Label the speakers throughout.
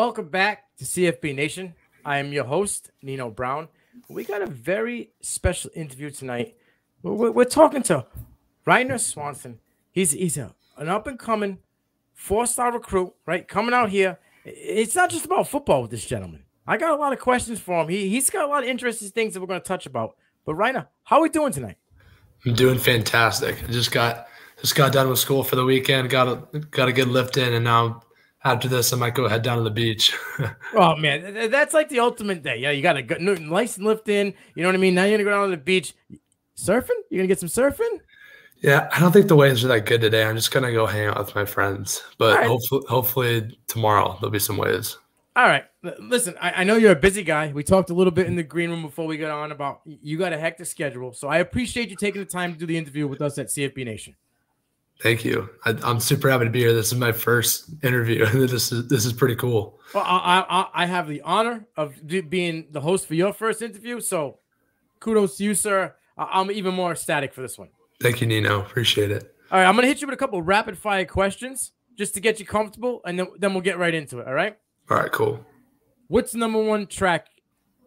Speaker 1: Welcome back to CFB Nation. I am your host, Nino Brown. We got a very special interview tonight. We're, we're talking to Ryner Swanson. He's he's a, an up and coming four star recruit, right? Coming out here. It's not just about football with this gentleman. I got a lot of questions for him. He, he's got a lot of interesting things that we're going to touch about. But Ryner, how are we doing tonight?
Speaker 2: I'm doing fantastic. I just got just got done with school for the weekend. Got a got a good lift in, and now after this, I might go head down to the beach.
Speaker 1: oh man, that's like the ultimate day. Yeah, you got a good, nice lift in. You know what I mean? Now you're gonna go down to the beach, surfing. You're gonna get some surfing.
Speaker 2: Yeah, I don't think the waves are that good today. I'm just gonna go hang out with my friends, but right. hopefully, hopefully tomorrow there'll be some waves.
Speaker 1: All right, listen. I, I, know you're a busy guy. We talked a little bit in the green room before we got on about you got a hectic schedule, so I appreciate you taking the time to do the interview with us at CFB Nation.
Speaker 2: Thank you. I, am super happy to be here. This is my first interview. this is this is pretty cool.
Speaker 1: Well, I, I, I have the honor of being the host for your first interview. So, kudos to you, sir. I'm even more ecstatic for this one.
Speaker 2: Thank you, Nino. Appreciate it.
Speaker 1: All right, I'm gonna hit you with a couple rapid fire questions just to get you comfortable, and then then we'll get right into it. All right.
Speaker 2: All right. Cool.
Speaker 1: What's the number one track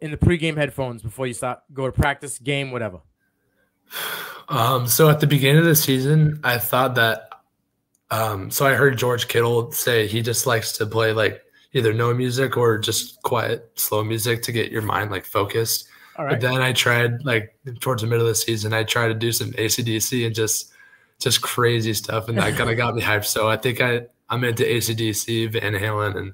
Speaker 1: in the pregame headphones before you start go to practice, game, whatever?
Speaker 2: Um, so at the beginning of the season, I thought that. Um, so I heard George Kittle say he just likes to play like either no music or just quiet, slow music to get your mind like focused. But then I tried like towards the middle of the season, I tried to do some ACDC and just just crazy stuff, and that kind of got me hyped. So I think I I'm into ACDC, Van Halen, and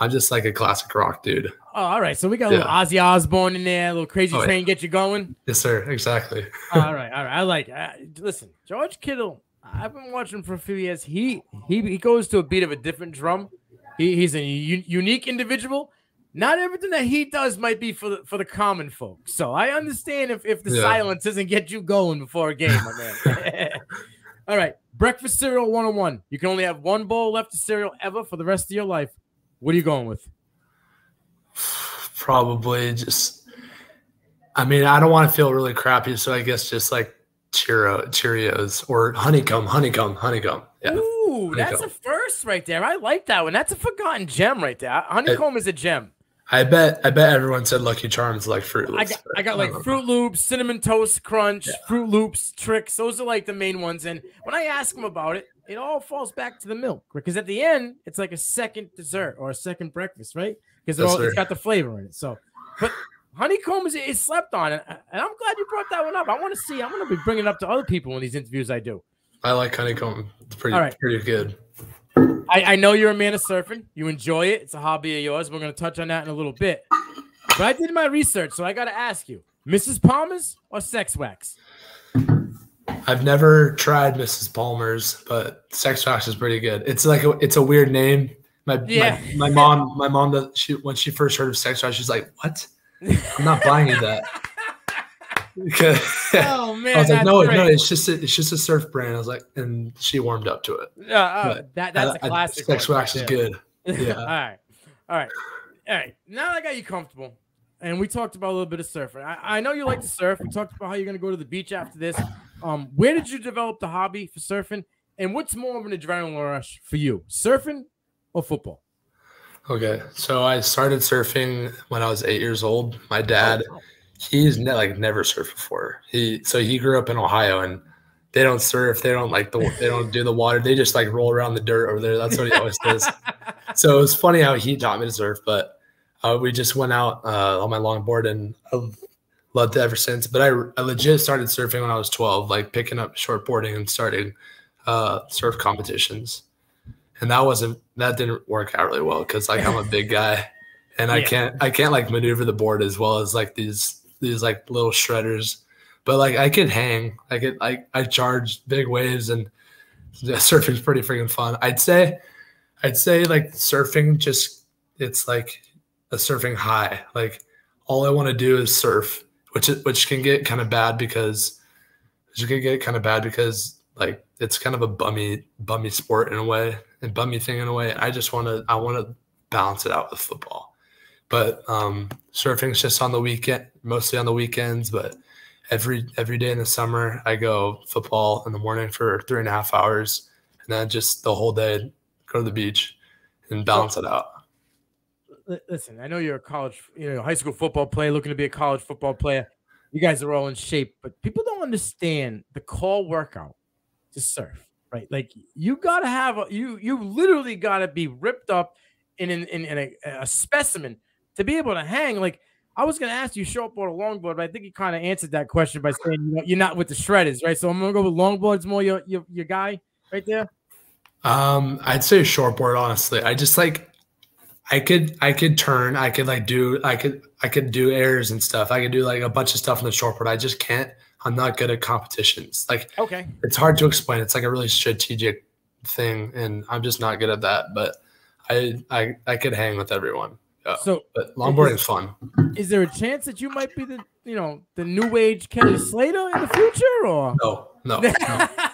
Speaker 2: I'm just like a classic rock dude.
Speaker 1: Oh, all right. So we got a little Ozzy Osbourne in there, a little crazy oh, train yeah. get you going.
Speaker 2: Yes, sir. Exactly.
Speaker 1: all right, all right. I like. Uh, listen, George Kittle. I've been watching him for a few years. He he he goes to a beat of a different drum. He, he's a u- unique individual. Not everything that he does might be for the for the common folk. So I understand if if the yeah. silence doesn't get you going before a game, my man. all right, breakfast cereal 101. You can only have one bowl left of cereal ever for the rest of your life. What are you going with?
Speaker 2: Probably just. I mean, I don't want to feel really crappy, so I guess just like Cheerio, Cheerios or honeycomb, honeycomb, honeycomb.
Speaker 1: Yeah. Ooh, honeycomb. that's a first right there. I like that one. That's a forgotten gem right there. Honeycomb I, is a gem.
Speaker 2: I bet. I bet everyone said Lucky Charms like Froot
Speaker 1: Loops. I got, I got like Froot Loops, Cinnamon Toast Crunch, yeah. Froot Loops, Trix. Those are like the main ones. And when I ask them about it, it all falls back to the milk because at the end it's like a second dessert or a second breakfast, right? Because it it's got the flavor in it. So, but honeycomb is, is slept on, and, and I'm glad you brought that one up. I want to see. I'm going to be bringing it up to other people in these interviews I do.
Speaker 2: I like honeycomb. It's pretty, pretty good.
Speaker 1: I, I know you're a man of surfing. You enjoy it. It's a hobby of yours. We're going to touch on that in a little bit. But I did my research, so I got to ask you: Mrs. Palmer's or Sex Wax?
Speaker 2: I've never tried Mrs. Palmer's, but Sex Wax is pretty good. It's like a, it's a weird name. My, yeah. my, my mom my mom does, she when she first heard of Sex Wax, she's like, "What? I'm not buying you that." oh man! I was like, "No, great. no, it's just a, it's just a surf brand." I was like, and she warmed up to it.
Speaker 1: Yeah, uh, that that's I, a classic.
Speaker 2: Sex Wax is good. Yeah.
Speaker 1: all right, all right, all right. Now I got you comfortable, and we talked about a little bit of surfing. I, I know you like to surf. We talked about how you're going to go to the beach after this. Um, where did you develop the hobby for surfing? And what's more of an adrenaline rush for you, surfing or football?
Speaker 2: Okay, so I started surfing when I was eight years old. My dad, oh, he's ne- like never surfed before. He so he grew up in Ohio and they don't surf. They don't like the they don't do the water. They just like roll around the dirt over there. That's what he always does. So it was funny how he taught me to surf, but uh, we just went out uh, on my longboard and loved it ever since. But I, I legit started surfing when I was 12, like picking up shortboarding and starting uh, surf competitions. And that wasn't that didn't work out really well because like I'm a big guy and I can't I can't like maneuver the board as well as like these these like little shredders. But like I could hang, I could I I charge big waves and surfing's pretty freaking fun. I'd say I'd say like surfing just it's like a surfing high. Like all I want to do is surf, which which can get kind of bad because which can get kind of bad because like it's kind of a bummy bummy sport in a way and bummy thing in a way. I just want to I want to balance it out with football. But um surfing's just on the weekend, mostly on the weekends, but every every day in the summer I go football in the morning for three and a half hours and then just the whole day go to the beach and balance it out.
Speaker 1: Listen, I know you're a college, you know, high school football player looking to be a college football player. You guys are all in shape, but people don't understand the core workout to surf, right? Like you gotta have a, you you literally gotta be ripped up in in, in, in a, a, specimen to be able to hang. Like I was gonna ask you shortboard or longboard, but I think you kind of answered that question by saying you know, you're not with the shredders, right? So I'm gonna go with longboards more your your, your guy right there.
Speaker 2: Um, I'd say a shortboard, honestly. I just like I could I could turn, I could like do I could I could do airs and stuff. I could do like a bunch of stuff on the short shortboard. I just can't. I'm not good at competitions. Like
Speaker 1: okay,
Speaker 2: it's hard to explain. It's like a really strategic thing, and I'm just not good at that. But I I I could hang with everyone. Yeah.
Speaker 1: So,
Speaker 2: but longboarding is fun.
Speaker 1: Is there a chance that you might be the you know the new age Kelly Slater in the future, or
Speaker 2: no, no. no.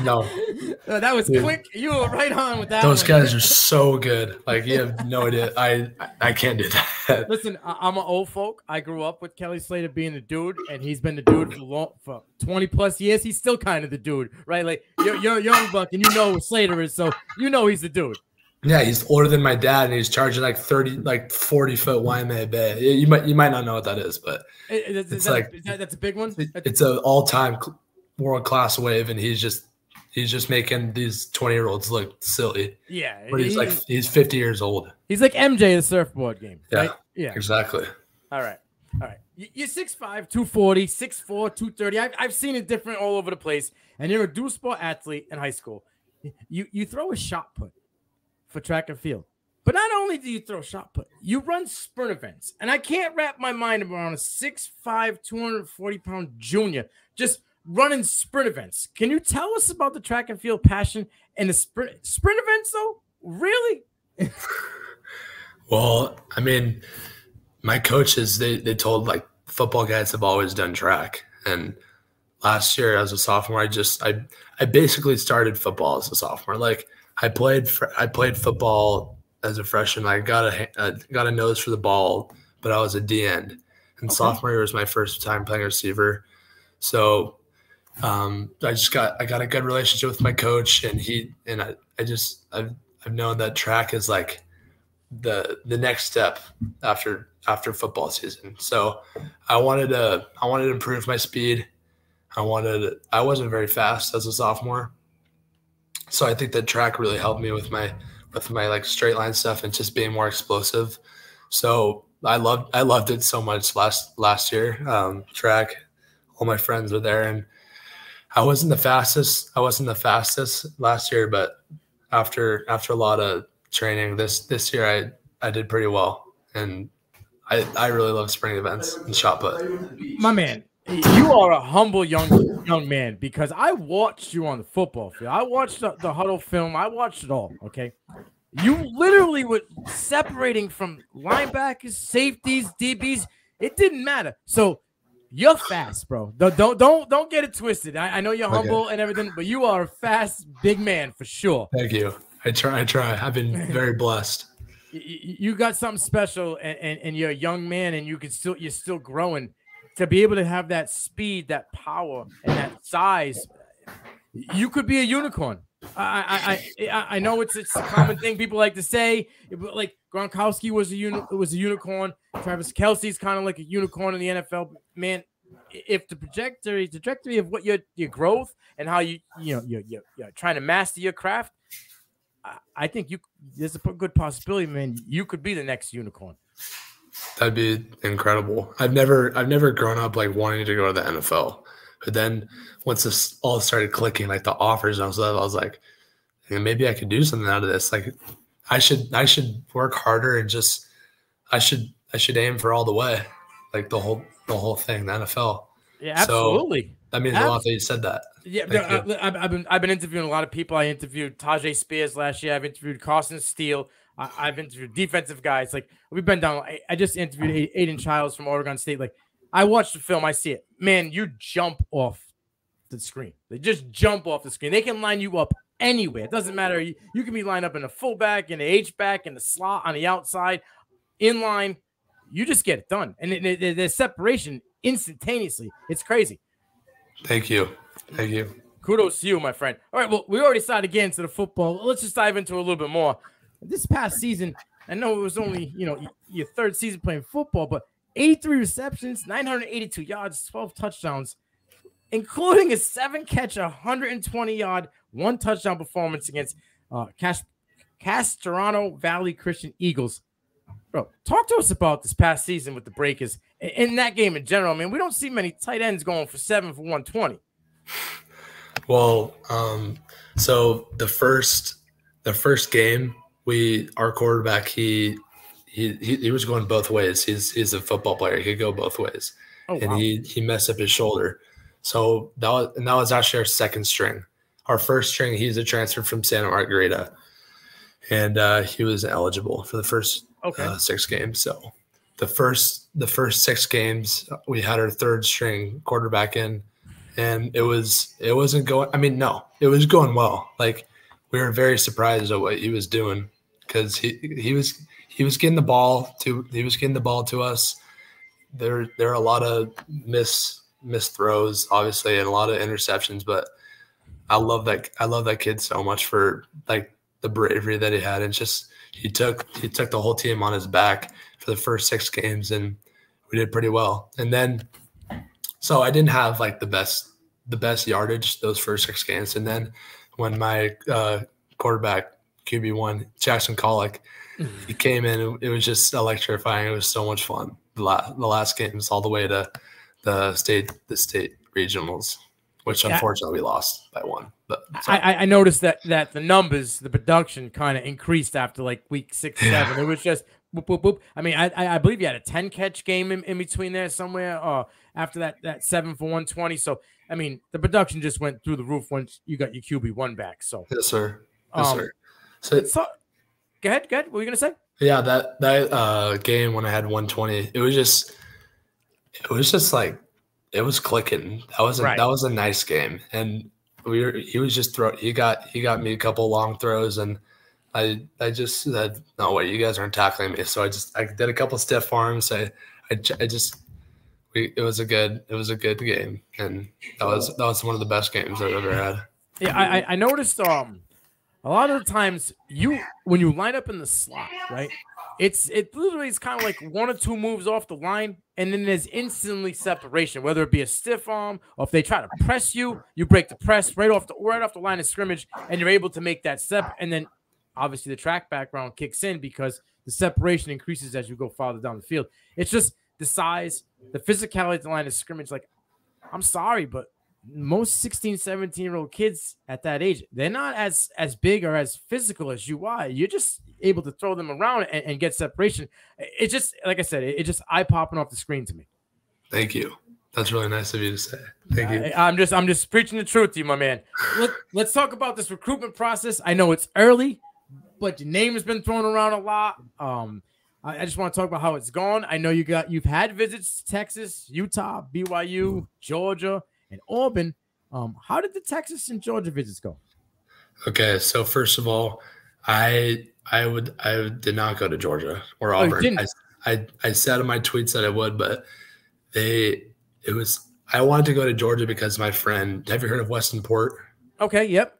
Speaker 2: No,
Speaker 1: that was Dude. quick. You were right on with that.
Speaker 2: Those one. guys are so good. Like you have no idea. I I can't do that.
Speaker 1: Listen, I'm an old folk. I grew up with Kelly Slater being the dude, and he's been the dude for long, for 20 plus years. He's still kind of the dude, right? Like you're, you're a young buck, and you know who Slater is, so you know he's the dude.
Speaker 2: Yeah, he's older than my dad, and he's charging like thirty, like forty foot Waimea Bay. You might you might not know what that is, but
Speaker 1: it's, it's like that, that's a big one.
Speaker 2: It's an all time world class wave, and he's just He's just making these 20 year olds look silly.
Speaker 1: Yeah.
Speaker 2: But he's, like, he's 50 years old.
Speaker 1: He's like MJ, the surfboard game.
Speaker 2: Yeah.
Speaker 1: Right?
Speaker 2: Yeah. Exactly.
Speaker 1: All right. All right. You're 6'5, 240, 6'4, 230. I've, I've seen it different all over the place. And you're a dual sport athlete in high school. You, you throw a shot put for track and field. But not only do you throw shot put, you run sprint events. And I can't wrap my mind around a 6'5, 240 pound junior just running sprint events. Can you tell us about the track and field passion and the sprint sprint events though? Really?
Speaker 2: well, I mean, my coaches they they told like football guys have always done track and last year as a sophomore I just I I basically started football as a sophomore. Like I played for, I played football as a freshman. I got a, a uh, got a nose for the ball, but I was a D end. And okay. sophomore year was my first time playing receiver. So um, I just got I got a good relationship with my coach, and he and I, I just I've I've known that track is like the the next step after after football season. So I wanted to I wanted to improve my speed. I wanted I wasn't very fast as a sophomore, so I think that track really helped me with my with my like straight line stuff and just being more explosive. So I loved I loved it so much last last year. Um, track, all my friends were there and I wasn't the fastest. I wasn't the fastest last year, but after after a lot of training this this year, I I did pretty well, and I I really love spring events and shot put.
Speaker 1: My man, you are a humble young young man because I watched you on the football field. I watched the, the Hudl film. I watched it all. Okay, you literally were separating from linebackers, safeties, DBs. It didn't matter. So you're fast, bro. Don't don't don't, don't get it twisted. I, I know you're humble okay. and everything, but you are a fast big man for sure.
Speaker 2: Thank you. I try. I try. I've been very blessed.
Speaker 1: You got something special, and, and, and you're a young man, and you can still you're still growing. To be able to have that speed, that power, and that size, you could be a unicorn. I I I, I know it's it's a common thing people like to say, but like Gronkowski was a uni- was a unicorn. Travis Kelce's kind of like a unicorn in the NFL. Man, if the trajectory trajectory of what your your growth and how you you know you're, you're, you're trying to master your craft, I, I think you there's a good possibility, man. You could be the next unicorn.
Speaker 2: That'd be incredible. I've never I've never grown up like wanting to go to the NFL, but then once this all started clicking, like the offers and stuff, I was like, maybe I could do something out of this. Like I should I should work harder and just I should I should aim for all the way, like the whole the whole thing, the NFL.
Speaker 1: Yeah, absolutely.
Speaker 2: So that means a lot that you said that.
Speaker 1: Yeah, I, have been I've been interviewing a lot of people. I interviewed Tyjae Spears last year. I've interviewed Carson Steele. I, have interviewed defensive guys. Like we've been down. I, I just interviewed Aiden Childs from Oregon State. Like I watched the film. I see it. Man, you jump off the screen. They just jump off the screen. They can line you up anywhere. It doesn't matter. You, you can be lined up in a fullback, in the H back, in the slot, on the outside, in line. You just get it done, and there's separation instantaneously. It's crazy.
Speaker 2: Thank you. Thank you.
Speaker 1: Kudos to you, my friend. All right, well, we already started getting to the football. Let's just dive into a little bit more. This past season, I know it was only you know your third season playing football, but 83 receptions, 982 yards, 12 touchdowns, including a seven catch, 120 yard, one touchdown performance against uh, Capistrano Valley Christian Eagles. Bro, talk to us about this past season with the Breakers in that game in general. I mean, we don't see many tight ends going for seven for 120.
Speaker 2: Well, um, so the first the first game, we our quarterback he he he, he was going both ways. He's he's a football player. He could go both ways, oh, and wow. he he messed up his shoulder. So that was and that was actually our second string. Our first string, he's a transfer from Santa Margarita, and uh, he was eligible for the first okay. uh, six games. So the first the first six games, we had our third string quarterback in, and it was it wasn't going. I mean, no, it was going well. Like we were very surprised at what he was doing because he he was he was getting the ball to he was getting the ball to us. There there are a lot of miss miss throws, obviously, and a lot of interceptions, but I love that I love that kid so much for like the bravery that he had. And just he took he took the whole team on his back for the first six games, and we did pretty well. And then, so I didn't have like the best the best yardage those first six games, and then when my uh, quarterback QB one Jackson Collick, he came in, it was just electrifying. It was so much fun. The last the last games all the way to the state the state regionals which unfortunately we lost by one. But
Speaker 1: I, I noticed that that the numbers, the production kind of increased after like week six, seven. It was just boop, boop, boop. I mean, I I believe you had a 10 catch game in, in between there somewhere, uh, after that that seven for 120. So I mean, the production just went through the roof once you got your QB one back. So
Speaker 2: yes, sir. Yes, um, sir. So,
Speaker 1: so go ahead, go ahead. What were you gonna say?
Speaker 2: Yeah, that that uh, game when I had 120, it was just it was just like it was clicking. That was a, right. that was a nice game, and we were, he was just throw. He got he got me a couple long throws, and I I just said, no way, you guys aren't tackling me. So I just I did a couple stiff arms. I I, I just we it was a good it was a good game, and that was that was one of the best games I've ever had.
Speaker 1: Yeah, I I noticed um a lot of the times you when you line up in the slot, right? It's it literally is kind of like one or two moves off the line, and then there's instantly separation, whether it be a stiff arm or if they try to press you, you break the press right off the right off the line of scrimmage, and you're able to make that step. And then obviously the track background kicks in because the separation increases as you go farther down the field. It's just the size, the physicality of the line of scrimmage. Like, I'm sorry, but most 16 17 year old kids at that age they're not as as big or as physical as you are. You're just able to throw them around and, and get separation. It's just like i said it's it just eye popping off the screen to me.
Speaker 2: Thank you. That's really nice of you to say. Thank you.
Speaker 1: I, i'm just i'm just preaching the truth to you my man. Let, let's talk about this recruitment process. I know it's early but your name has been thrown around a lot. Um I, I just want to talk about how it's gone. I know you got you've had visits to Texas, Utah, BYU, Georgia and Auburn. Um, how did the Texas and Georgia visits go?
Speaker 2: Okay, so first of all, I I would I did not go to Georgia or oh, Auburn. Oh, I, I I said in my tweets that I would, but they it was I wanted to go to Georgia because my friend. Have you heard of Weston Port?
Speaker 1: Okay. Yep.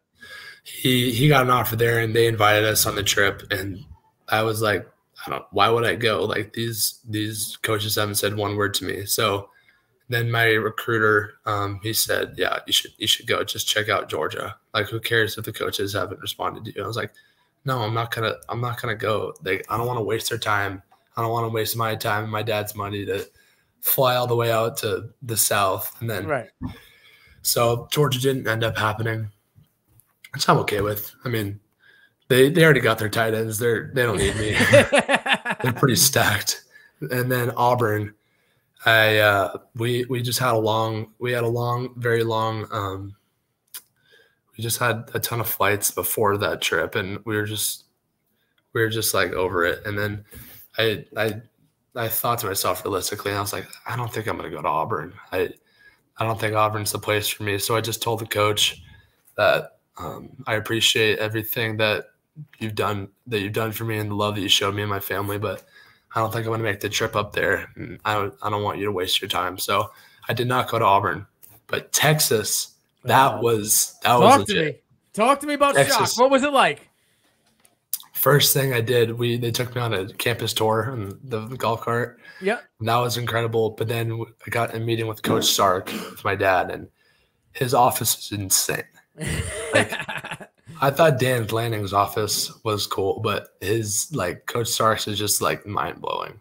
Speaker 2: He he got an offer there, and they invited us on the trip, and I was like, I don't. Why would I go? Like these these coaches haven't said one word to me, so then my recruiter um, he said yeah you should you should go. Just check out georgia. Like who cares if the coaches haven't responded to you? I was like no i'm not gonna i'm not gonna go. They i don't want to waste their time. I don't want to waste my time and my dad's money to fly all the way out to the south. And then
Speaker 1: right.
Speaker 2: So georgia didn't end up happening which i'm okay with. I mean they they already got their tight ends. They're they don't need me. They're pretty stacked. And then auburn I uh, we we just had a long we had a long very long um, we just had a ton of flights before that trip and we were just we were just like over it. And then I I I thought to myself realistically I was like I don't think I'm gonna go to Auburn. I I don't think Auburn's the place for me. So I just told the coach that um, I appreciate everything that you've done that you've done for me and the love that you showed me and my family but I don't think I'm going to make the trip up there. I don't, I don't want you to waste your time. So I did not go to Auburn, but Texas, that was, that was
Speaker 1: Talk
Speaker 2: was
Speaker 1: to me. Talk to me about Texas. shock. What was it like?
Speaker 2: first thing I did, we they took me on a campus tour on the golf cart.
Speaker 1: Yeah.
Speaker 2: That was incredible. But then I got a meeting with Coach Sark with my dad, and his office is insane. Like, I thought Dan Lanning's office was cool, but his like Coach Sark's is just like mind blowing.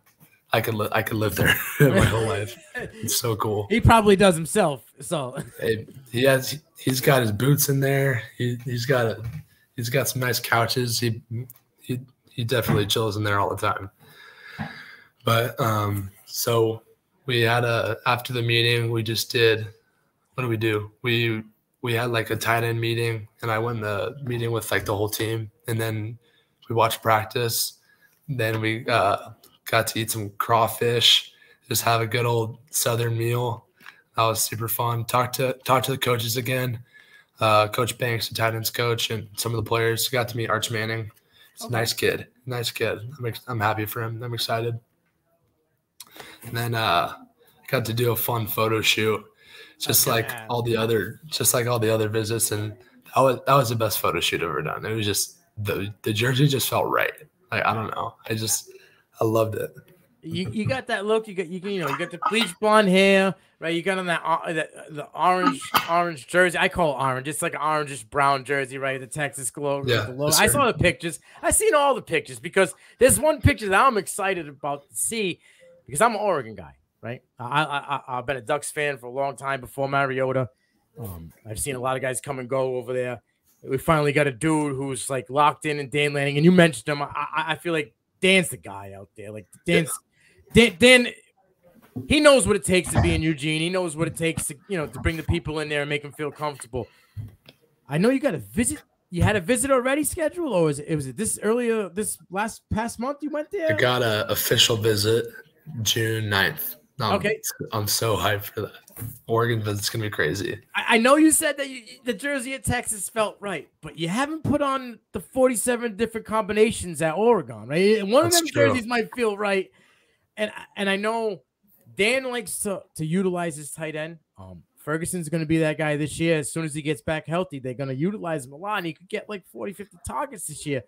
Speaker 2: I could li- I could live there my whole life. It's so cool.
Speaker 1: he probably does himself. So
Speaker 2: It- he has he's got his boots in there. He he's got a he's got some nice couches. He he he definitely chills in there all the time. But um so we had a after the meeting we just did what do we do? We we had like a tight end meeting and I went in the meeting with like the whole team and then we watched practice. Then we uh, got to eat some crawfish, just have a good old southern meal. That was super fun. Talk to talk to the coaches again. Uh, coach Banks, the tight ends coach, and some of the players. Got to meet Arch Manning. He's a nice kid. Nice kid. I'm ex- I'm happy for him. I'm excited. And then uh, got to do a fun photo shoot, just
Speaker 1: Okay.
Speaker 2: like all the other, just like all the other visits, and that was that was the best photo shoot I've ever done. It was just the the jersey just felt right. Like I don't know, I just I loved it.
Speaker 1: you, you got that look. You got you can you know you got the bleach blonde hair, right? You got on that uh, the, the orange orange jersey. I call it orange. It's like an orangish brown jersey, right? The Texas logo.
Speaker 2: Yeah.
Speaker 1: I saw the pictures. I seen all the pictures because there's one picture that I'm excited about to see because I'm an Oregon guy, right? I, I, I've been a Ducks fan for a long time before Mariota. Um, I've seen a lot of guys come and go over there. We finally got a dude who's like locked in and Dan Lanning, and you mentioned him. I, I, feel like Dan's the guy out there. Like Dan's Dan, Dan, he knows what it takes to be in Eugene. He knows what it takes to, you know, to bring the people in there and make them feel comfortable. I know you got a visit. You had a visit already scheduled, or was it, was it this earlier, this last past month you went there?
Speaker 2: I got a official visit June 9th. Um,
Speaker 1: Okay.
Speaker 2: I'm so hyped for that. Oregon visit's gonna be crazy.
Speaker 1: I, I know you said that you, the jersey at Texas felt right, but you haven't put on the 47 different combinations at Oregon, right? And one
Speaker 2: That's
Speaker 1: of them
Speaker 2: true.
Speaker 1: jerseys might feel right. And and I know Dan likes to to utilize his tight end. Um, Ferguson's going to be that guy this year. As soon as he gets back healthy, they're going to utilize him a lot. And he could get like 40, 50 targets this year.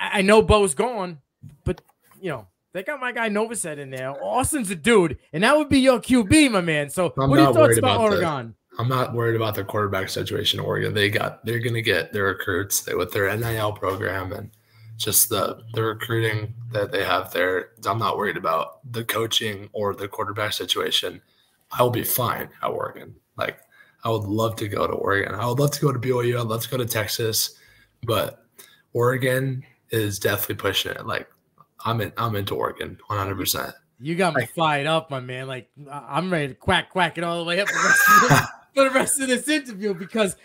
Speaker 1: I, I know Bo's gone, but you know, they got my guy Novosad in there. Austin's a dude, and that would be your QB, my man. So
Speaker 2: I'm
Speaker 1: what are your
Speaker 2: not
Speaker 1: thoughts
Speaker 2: worried
Speaker 1: about,
Speaker 2: about the-
Speaker 1: Oregon?
Speaker 2: I'm not worried about the quarterback situation in Oregon. They got they're gonna get their recruits they- with their NIL program and just the the recruiting that they have there. I'm not worried about the coaching or the quarterback situation. I will be fine at Oregon. Like I would love to go to Oregon. I would love to go to BYU. I'd love to go to Texas, but Oregon is definitely pushing it. Like I'm in, I'm into Oregon 100. percent
Speaker 1: You got me fired up, my man. Like I'm ready to quack quack it all the way up for the rest of this, for the rest of this interview because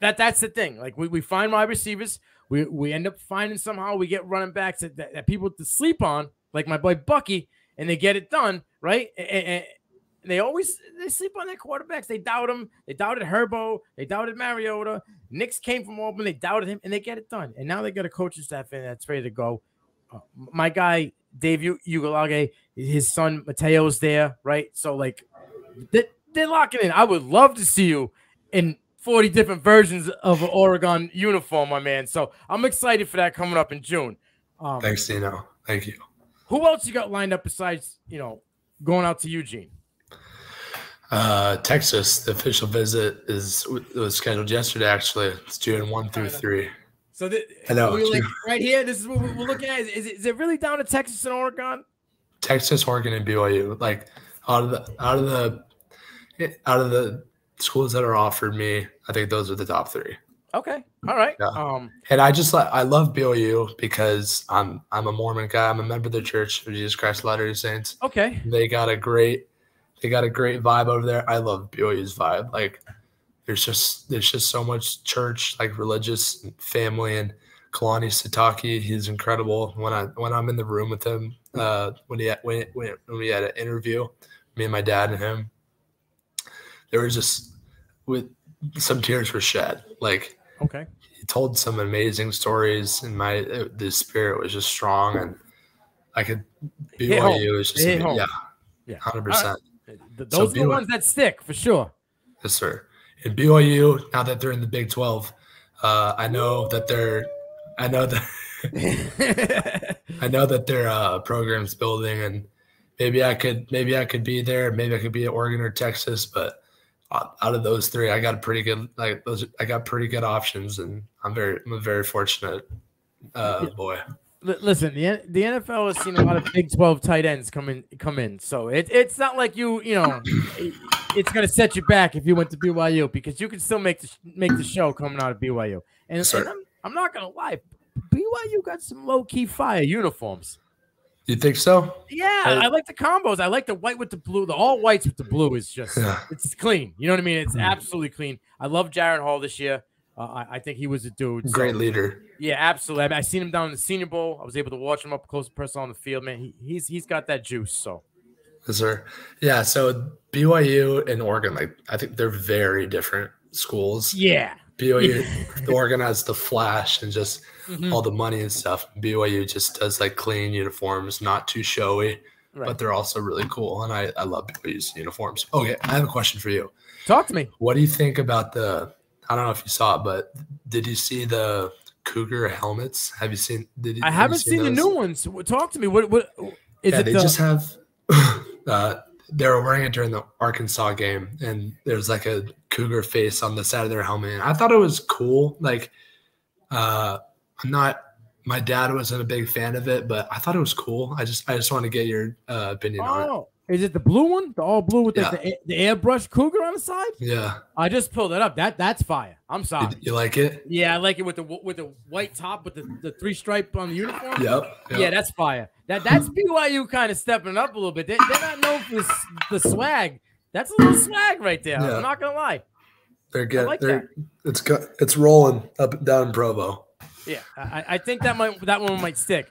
Speaker 1: that that's the thing. Like we, we find wide receivers, we we end up finding somehow we get running backs that, that, that people to sleep on, like my boy Bucky, and they get it done right. A- a- a- And they always they sleep on their quarterbacks. They doubt them. They doubted Herbo. They doubted Mariota. Nix came from Auburn. They doubted him, and they get it done. And now they got a coaching staff in that's ready to go. Uh, my guy Dave U- Uiagalelei, his son Matayo's there, right? So like, they, they're locking in. I would love to see you in 40 different versions of an Oregon uniform, my man. So I'm excited for that coming up in June. Um,
Speaker 2: Thanks, Dino. Thank you.
Speaker 1: who else you got lined up besides you know going out to Eugene?
Speaker 2: Uh, Texas, the official visit is it was scheduled yesterday. Actually, it's June one through three.
Speaker 1: So the,
Speaker 2: I know,
Speaker 1: we like, right here. This is what we- we're looking at. Is, is, it, is it really down to Texas and Oregon?
Speaker 2: Texas, Oregon, and BYU. Like out of the out of the out of the schools that are offered me, I think those are the top three.
Speaker 1: Okay, all right.
Speaker 2: Yeah.
Speaker 1: Um,
Speaker 2: And I just like I love BYU because I'm I'm a Mormon guy. I'm a member of the Church of Jesus Christ of Latter-day Saints.
Speaker 1: okay.
Speaker 2: They got a great they got a great vibe over there. I love BYU's vibe. Like there's just there's just so much church, like religious family and Kalani Sitake, he's incredible. When I when I'm in the room with him, uh when he had, when, when when we had an interview, me and my dad and him, there was just with some tears were shed. Like
Speaker 1: Okay.
Speaker 2: he told some amazing stories and my uh, the spirit was just strong and I could
Speaker 1: Hit home.
Speaker 2: BYU is just yeah,
Speaker 1: Yeah.
Speaker 2: hundred percent.
Speaker 1: Th-
Speaker 2: So
Speaker 1: Those are the
Speaker 2: BYU
Speaker 1: ones that stick for sure.
Speaker 2: Yes, sir. And BYU, now that they're in the Big 12, uh, I know that they're, I know that, I know that their uh, program's building, and maybe I could maybe I could be there. Maybe I could be at Oregon or Texas, but out of those three, I got a pretty good like those. I got pretty good options, and I'm very I'm a very fortunate uh, boy.
Speaker 1: Listen, the the NFL has seen a lot of Big Twelve tight ends come in come in, so it, it's not like you you know it's gonna set you back if you went to BYU because you can still make the make the show coming out of BYU. And, and I'm, I'm not gonna lie, BYU got some low key fire uniforms.
Speaker 2: You think so?
Speaker 1: Yeah, I, I, like the combos. I like the white with the blue. The all whites with the blue is just yeah. it's clean. You know what I mean? It's mm. absolutely clean. I love Jaren Hall this year. Uh, I, I, think he was a dude.
Speaker 2: Great so, leader.
Speaker 1: Yeah, absolutely. I, mean, I seen him down in the Senior Bowl. I was able to watch him up close, and personal on the field. Man, he, he's he's got that juice. So,
Speaker 2: yes, sir. Yeah. So BYU and Oregon, like I think they're very different schools.
Speaker 1: Yeah.
Speaker 2: BYU, Oregon has the flash and just mm-hmm. all the money and stuff. BYU just does like clean uniforms, not too showy, right. but they're also really cool. And I, I love BYU's uniforms. Okay, I have a question for you.
Speaker 1: Talk to me.
Speaker 2: What do you think about the? I don't know if you saw it, but did you see the Cougar helmets? Have you seen? Did you,
Speaker 1: I haven't seen, seen the new ones. Talk to me. What? What
Speaker 2: is yeah, it? They the, just have. Uh, they were wearing it during the Arkansas game, and there's like a cougar face on the side of their helmet. I thought it was cool. Like, uh, I'm not. My dad wasn't a big fan of it, but I thought it was cool. I just, I just want to get your uh, opinion oh, on it.
Speaker 1: Is it the blue one? The all blue with yeah. the, the, the, airbrush cougar on the side?
Speaker 2: Yeah.
Speaker 1: I just pulled it up. That that's fire. I'm sorry.
Speaker 2: You, you like it?
Speaker 1: Yeah, I like it with the with the white top with the, the three stripe on the uniform.
Speaker 2: Yep,
Speaker 1: yep. Yeah, that's fire. That that's BYU kind of stepping up a little bit. They, are not known for the, the, swag. That's a little swag right there. Yeah. I'm not gonna lie.
Speaker 2: They're getting. Like they're, it's it's rolling up and down Provo.
Speaker 1: Yeah, I, I think that might that one might stick.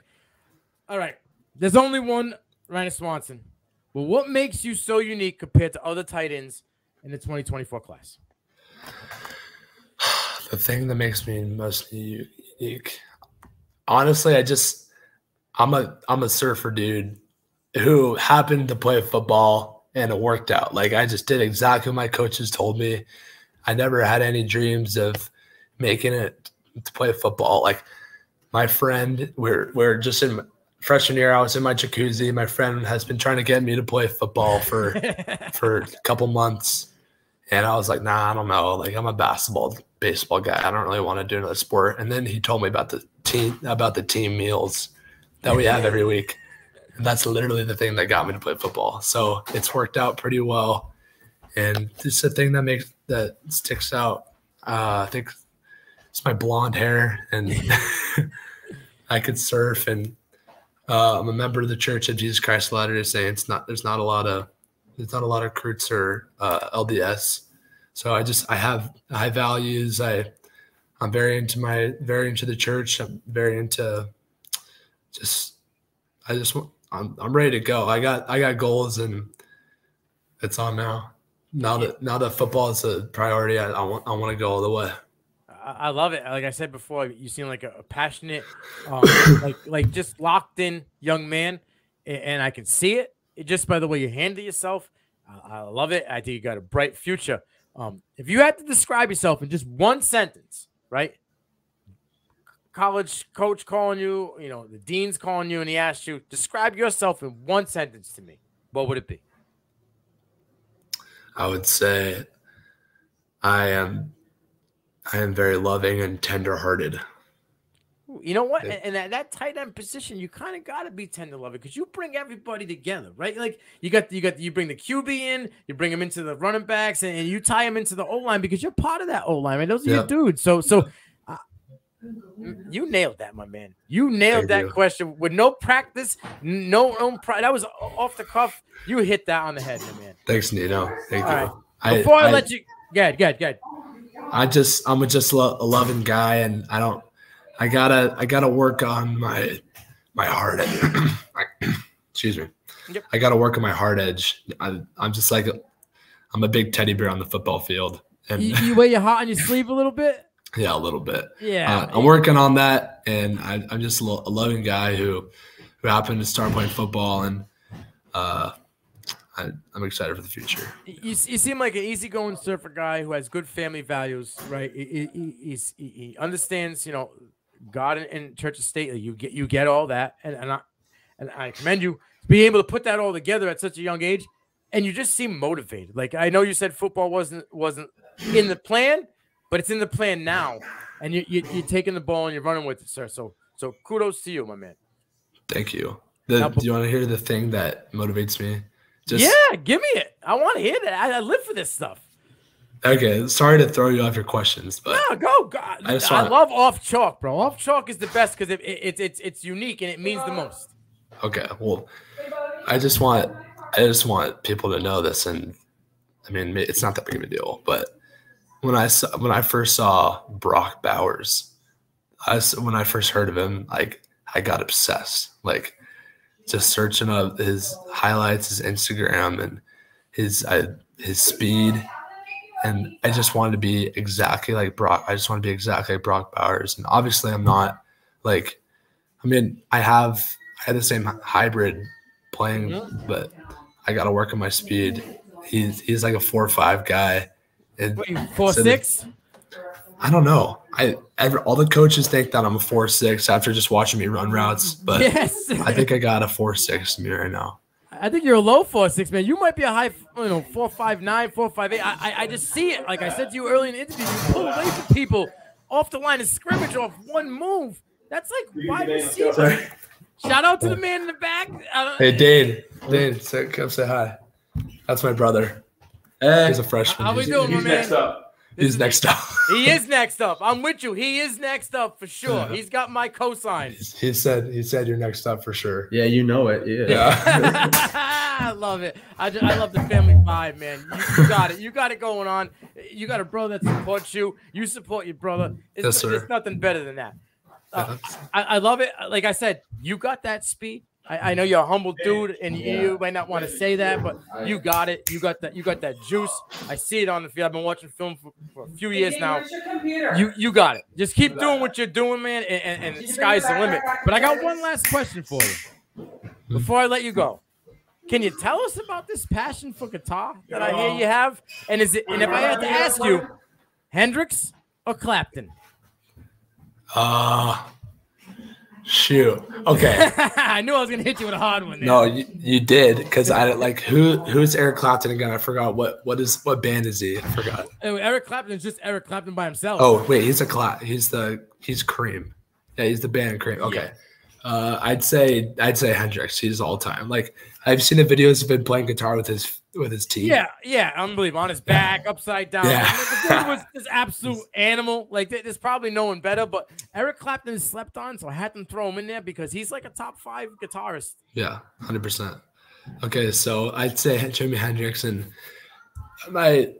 Speaker 1: All right, there's only one Ryan Swanson. Well, what makes you so unique compared to other tight ends in the 2024 class?
Speaker 2: The thing that makes me most unique, honestly, I just I'm a I'm a surfer dude who happened to play football and it worked out. Like I just did exactly what my coaches told me. I never had any dreams of making it to play football. Like my friend, we're we're just in freshman year, I was in my jacuzzi. My friend has been trying to get me to play football for for a couple months, and I was like, "Nah, I don't know. Like, I'm a basketball, baseball guy. I don't really want to do another sport." And then he told me about the team about the team meals that we have every week, and that's literally the thing that got me to play football. So it's worked out pretty well, and it's the thing that makes that sticks out. Uh, I think it's my blonde hair, and I could surf and uh, I'm a member of the Church of Jesus Christ of Latter-day Saints. Not there's not a lot of there's not a lot of Kurtz or uh, LDS. So I just I have high values. I I'm very into my very into the church. I'm very into just I just I'm I'm ready to go. I got I got goals and it's on now. Now that now that football is a priority, I, I want I want to go all the way.
Speaker 1: I love it. Like I said before, you seem like a, passionate, um, like like just locked in young man, and I can see it, it just by the way you handle yourself. I love it. I think you got a bright future. Um, if you had to describe yourself in just one sentence, right? College coach calling you, you know, the dean's calling you, and he asked you, describe yourself in one sentence to me. What would it be?
Speaker 2: I would say I am I am very loving and tenderhearted.
Speaker 1: You know what? And that, that tight end position, you kind of got to be tender loving because you bring everybody together, right? Like you got you got you bring the QB in, you bring them into the running backs, and, and you tie them into the O line because you're part of that O line, right? Those are yeah. your dudes. So so. Uh, you nailed that, my man. You nailed Thank that you. question with no practice, no own. no. That was off the cuff. You hit that on the head, my man.
Speaker 2: Thanks, Nino. Thank
Speaker 1: All you. Right. Before I, I, let you, good, good, good.
Speaker 2: I just I'm a just lo- a loving guy, and I don't. I gotta I gotta work on my my heart edge. Excuse me. Yep. I gotta work on my heart edge. I, I'm just like a, I'm a big teddy bear on the football field.
Speaker 1: And you, you wear your heart on your sleeve a little bit.
Speaker 2: Yeah, a little bit.
Speaker 1: Yeah,
Speaker 2: uh, I'm working on that, and I, am just a loving guy who who happened to start playing football, and uh, I, am excited for the future.
Speaker 1: You, you seem like an easygoing surfer guy who has good family values, right? He, he, he understands, you know, God and, and Church and State. You get you get all that, and and I and I commend you being able to put that all together at such a young age, and you just seem motivated. Like I know you said football wasn't wasn't in the plan, but it's in the plan now, and you, you you're taking the ball and you're running with it, sir. So so kudos to you, my man.
Speaker 2: Thank you. The, do you want to hear the thing that motivates me?
Speaker 1: Yeah, give me it. I want to hear that. I, I live for this stuff.
Speaker 2: Okay. Sorry to throw you off your questions, but
Speaker 1: No, go. go. I,
Speaker 2: I just
Speaker 1: love off chalk, bro. Off chalk is the best because it, it, it's it's it's unique and it means the most.
Speaker 2: okay. Well, I just want I just want people to know this, and I mean it's not that big of a deal, but when I saw when I first saw Brock Bowers, I when I first heard of him, like I got obsessed, like just searching up his highlights, his Instagram, and his I, his speed, and I just wanted to be exactly like Brock. I just want to be exactly like Brock Bowers, and obviously I'm not like. I mean, I have I had the same hybrid playing, but I got to work on my speed. He's he's like a four or five guy, and
Speaker 1: four
Speaker 2: So the-
Speaker 1: six?
Speaker 2: I don't know. I ever all the coaches think that I'm a four six after just watching me run routes, but
Speaker 1: yes.
Speaker 2: I think I got a four six in me right now.
Speaker 1: I think you're a low four six man. You might be a high, you know, four five nine, four five eight. I, I, I just see it. Like I said to you early in the interview, you pull away from people off the line of scrimmage off one move. That's like wide receiver.
Speaker 2: Sorry.
Speaker 1: Shout out to the man in the back.
Speaker 2: Hey Dane, Dane, say, come say hi. That's my brother.
Speaker 3: Hey,
Speaker 2: He's a freshman.
Speaker 1: How we
Speaker 2: He's,
Speaker 1: doing, my
Speaker 3: who's
Speaker 1: man?
Speaker 3: Next up?
Speaker 2: he's next up.
Speaker 1: he is next up. I'm with you. He is next up for sure. He's got my cosign.
Speaker 2: he said he said you're next up for sure.
Speaker 3: Yeah, you know it. Yeah.
Speaker 2: Yeah.
Speaker 1: I love it. I, ju- I love the family vibe, man. You, you got it. You got it going on. You got a brother that supports you. You support your brother. It's,
Speaker 2: Yes, sir.
Speaker 1: There's nothing better than that. Uh,
Speaker 2: That's-
Speaker 1: I, I love it. Like I said, you got that speed. I, I know you're a humble dude, and you, you might not want to say that, but you got it. You got that. You got that juice. I see it on the field. I've been watching film for, for a few years now. You you got it. Just keep doing what you're doing, man, and, and, and sky's the limit. But I got one last question for you before I let you go. Can you tell us about this passion for guitar that I hear you have? And is it? And if I had to ask you, Hendrix or Clapton?
Speaker 2: Uh shoot. Okay.
Speaker 1: I knew I was gonna hit you with a hard one. There.
Speaker 2: No, you, you did because I like who who's Eric Clapton again? I forgot what what is what band is he? I forgot.
Speaker 1: Oh, Eric Clapton is just Eric Clapton by himself.
Speaker 2: Oh wait, he's a cla He's the he's Cream. Yeah, he's the band Cream. Okay. Uh, I'd say I'd say Hendrix. He's all time. Like I've seen the videos of him playing guitar with his with his teeth.
Speaker 1: Yeah, yeah, unbelievable. On his back, upside down.
Speaker 2: Yeah.
Speaker 1: The dude was this absolute animal. Like there's probably no one better, but Eric Clapton slept on, so I had to throw him in there because he's like a top five guitarist.
Speaker 2: Yeah, hundred percent. Okay, so I'd say Jimi Hendrix and my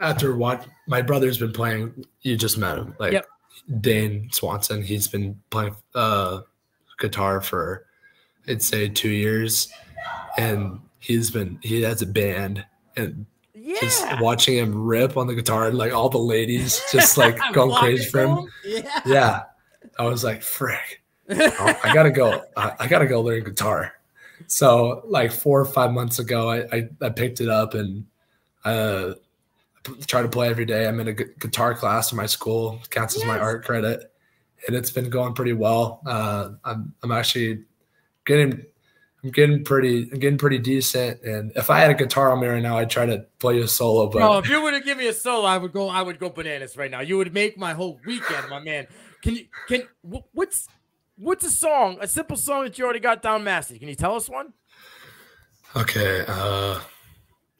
Speaker 2: after what my brother's been playing. You just met him, like
Speaker 1: Yep.
Speaker 2: Dane Swanson. He's been playing uh, guitar for I'd say two years, and he's been he has a band and just watching him rip on the guitar and like all the ladies just like going crazy for him.
Speaker 1: Yeah.
Speaker 2: Yeah, I was like, frick. Oh, I gotta go. I, I gotta go learn guitar. So like four or five months ago, I I, I picked it up and uh try to play every day. I'm in a gu- guitar class in my school, counts as my art credit, and it's been going pretty well. Uh, I'm I'm actually getting. I'm getting pretty, I'm getting pretty decent. And if I had a guitar on me right now, I'd try to play a solo. But
Speaker 1: Bro, if you were to give me a solo, I would go. I would go bananas right now. You would make my whole weekend, my man. Can you? Can what's what's a song? A simple song that you already got down mastered. Can you tell us one?
Speaker 2: Okay, uh,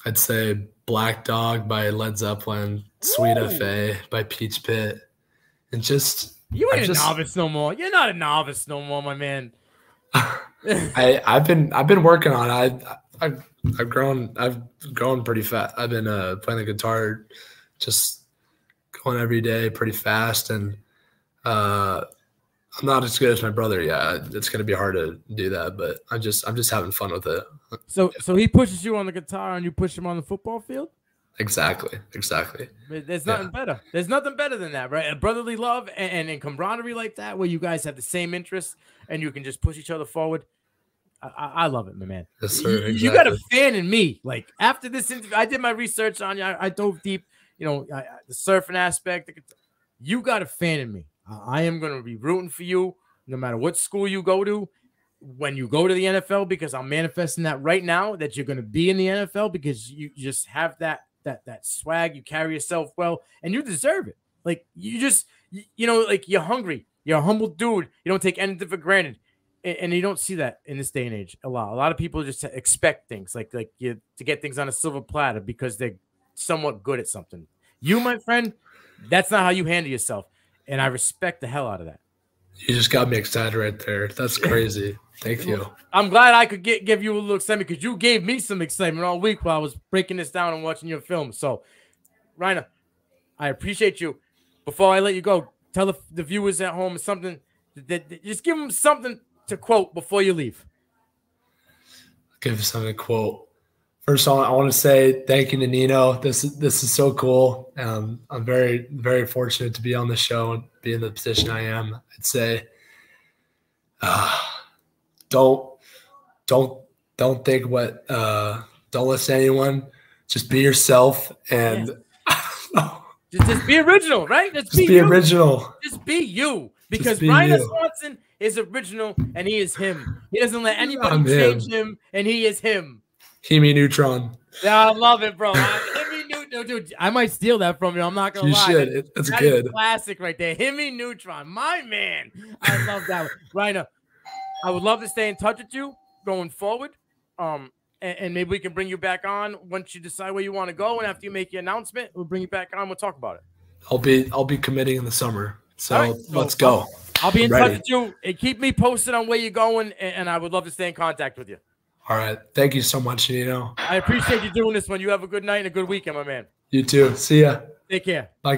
Speaker 2: I'd say Black Dog by Led Zeppelin, Sweet
Speaker 1: Ooh.
Speaker 2: FA by Peach Pit, and just
Speaker 1: You
Speaker 2: I'm
Speaker 1: ain't
Speaker 2: just-
Speaker 1: a novice no more. You're not a novice no more, my man.
Speaker 2: I I've been I've been working on it. I I've, I've grown I've grown pretty fast. I've been uh, playing the guitar, just going every day pretty fast, and uh, I'm not as good as my brother. Yeah, it's gonna be hard to do that, but I'm just I'm just having fun with it.
Speaker 1: So so he pushes you on the guitar and you push him on the football field.
Speaker 2: Exactly, exactly.
Speaker 1: There's
Speaker 2: Yeah.
Speaker 1: nothing better. There's nothing better than that, right? A brotherly love and, and, and camaraderie like that, where you guys have the same interests and you can just push each other forward. I, I, love it, my man.
Speaker 2: Yes,
Speaker 1: You-
Speaker 2: sir.
Speaker 1: You, got a fan in me. Like after this interview, I did my research on you. I, I dove deep. You know, I, the surfing aspect. You got a fan in me. I am going to be rooting for you no matter what school you go to when you go to the NFL because I'm manifesting that right now that you're going to be in the NFL because you just have that that that swag, you carry yourself well and you deserve it. Like you just you know like you're hungry. You're a humble dude. You don't take anything for granted. And, you don't see that in this day and age a lot. A lot of people just expect things like like you to get things on a silver platter because they're somewhat good at something. You, my friend, that's not how you handle yourself. And I respect the hell out of that.
Speaker 2: You just got me excited right there. That's crazy. Thank you.
Speaker 1: I'm glad I could get give you a little excitement because you gave me some excitement all week while I was breaking this down and watching your film. So, Ryner, I appreciate you. Before I let you go, tell the, the viewers at home something that, that, just give them something to quote before you leave.
Speaker 2: Give something to quote. First of all, I want to say thank you to Nino. This this is so cool. Um, I'm very very fortunate to be on the show and be in the position I am. I'd say, uh, don't don't don't think what uh, don't listen to anyone. Just be yourself and
Speaker 1: yeah. just, just be original, right?
Speaker 2: Just, just be, be original.
Speaker 1: Just be you because be Ryner Swanson is original and he is him. He doesn't let anybody I'm change him. him and he is him.
Speaker 2: Hemi Neutron.
Speaker 1: Yeah, I love it, bro. Hemi Neutron, dude. I might steal that from you. I'm not gonna
Speaker 2: you
Speaker 1: lie.
Speaker 2: You should. It, that's that good.
Speaker 1: classic right there. Hemi Neutron, my man. I love that. One. Ryner, I would love to stay in touch with you going forward. Um, and, and, maybe we can bring you back on once you decide where you want to go. And after you make your announcement, we'll bring you back on. We'll talk about it.
Speaker 2: I'll be I'll be committing in the summer. So, right, so let's go.
Speaker 1: I'll be in touch with you and keep me posted on where you're going. And, and I would love to stay in contact with you.
Speaker 2: All right. Thank you so much, Nino.
Speaker 1: I appreciate you doing this one. You have a good night and a good weekend, my man.
Speaker 2: You too. See ya.
Speaker 1: Take care.
Speaker 2: Bye, guys.